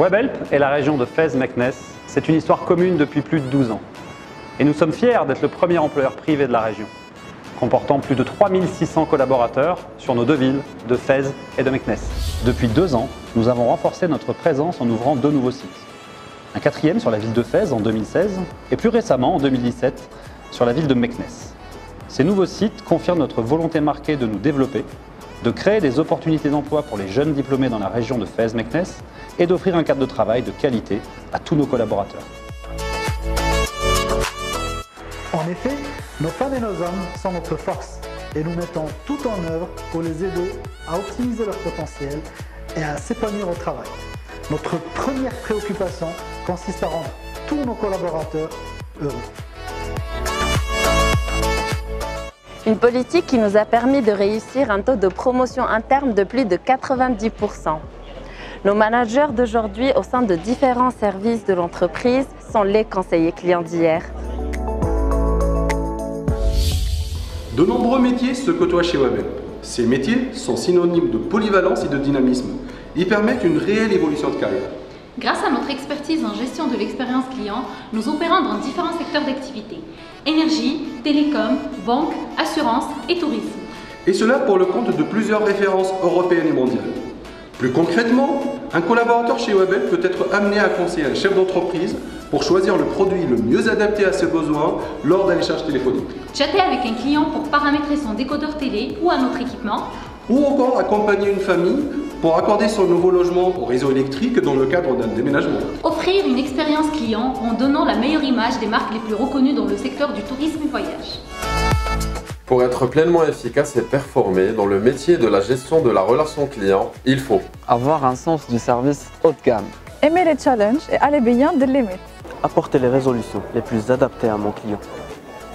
Webhelp et la région de Fès-Meknès, c'est une histoire commune depuis plus de 12 ans. Et nous sommes fiers d'être le premier employeur privé de la région, comportant plus de 3600 collaborateurs sur nos deux villes de Fès et de Meknès. Depuis deux ans, nous avons renforcé notre présence en ouvrant deux nouveaux sites. Un quatrième sur la ville de Fès en 2016 et plus récemment en 2017 sur la ville de Meknès. Ces nouveaux sites confirment notre volonté marquée de nous développer de créer des opportunités d'emploi pour les jeunes diplômés dans la région de Fès-Meknès et d'offrir un cadre de travail de qualité à tous nos collaborateurs. En effet, nos femmes et nos hommes sont notre force et nous mettons tout en œuvre pour les aider à optimiser leur potentiel et à s'épanouir au travail. Notre première préoccupation consiste à rendre tous nos collaborateurs heureux. Une politique qui nous a permis de réussir un taux de promotion interne de plus de 90%. Nos managers d'aujourd'hui au sein de différents services de l'entreprise sont les conseillers clients d'hier. De nombreux métiers se côtoient chez Webel. Ces métiers sont synonymes de polyvalence et de dynamisme. Ils permettent une réelle évolution de carrière. Grâce à notre expertise en gestion de l'expérience client, nous opérons dans différents secteurs d'activité. Énergie, télécom, banque, assurance et tourisme. Et cela pour le compte de plusieurs références européennes et mondiales. Plus concrètement, un collaborateur chez Webel peut être amené à conseiller un chef d'entreprise pour choisir le produit le mieux adapté à ses besoins lors d'un échange téléphonique. Chatter avec un client pour paramétrer son décodeur télé ou un autre équipement. Ou encore accompagner une famille pour accorder son nouveau logement au réseau électrique dans le cadre d'un déménagement. Offrir une expérience client en donnant la meilleure image des marques les plus reconnues dans le secteur du tourisme et voyage. Pour être pleinement efficace et performer dans le métier de la gestion de la relation client, il faut avoir un sens du service haut de gamme, aimer les challenges et aller bien de limites, apporter les résolutions les plus adaptées à mon client,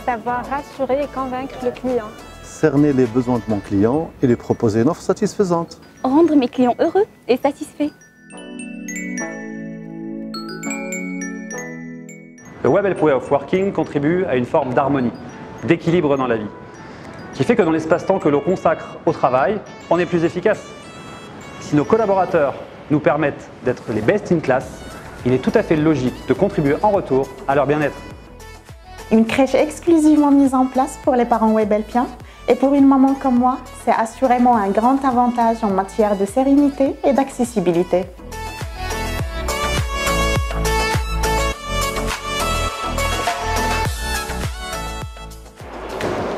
savoir rassurer et convaincre le client, cerner les besoins de mon client et lui proposer une offre satisfaisante. Rendre mes clients heureux et satisfaits. Le Web Way of Working contribue à une forme d'harmonie, d'équilibre dans la vie, qui fait que dans l'espace-temps que l'on consacre au travail, on est plus efficace. Si nos collaborateurs nous permettent d'être les best in class, il est tout à fait logique de contribuer en retour à leur bien-être. Une crèche exclusivement mise en place pour les parents webelpiens et pour une maman comme moi, c'est assurément un grand avantage en matière de sérénité et d'accessibilité.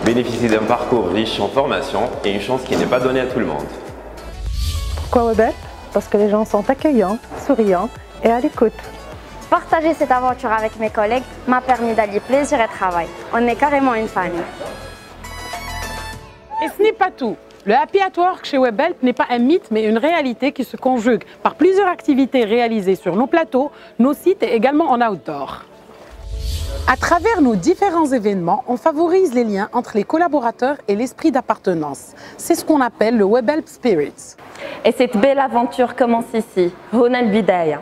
Bénéficier d'un parcours riche en formation et une chance qui n'est pas donnée à tout le monde. Pourquoi Webel Parce que les gens sont accueillants, souriants et à l'écoute. Partager cette aventure avec mes collègues m'a permis d'allier plaisir et travail. On est carrément une famille. Et ce n'est pas tout. Le Happy at Work chez Webhelp n'est pas un mythe, mais une réalité qui se conjugue par plusieurs activités réalisées sur nos plateaux, nos sites et également en outdoor. À travers nos différents événements, on favorise les liens entre les collaborateurs et l'esprit d'appartenance. C'est ce qu'on appelle le Webhelp Spirit. Et cette belle aventure commence ici, Ronald Bidaya.